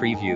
preview.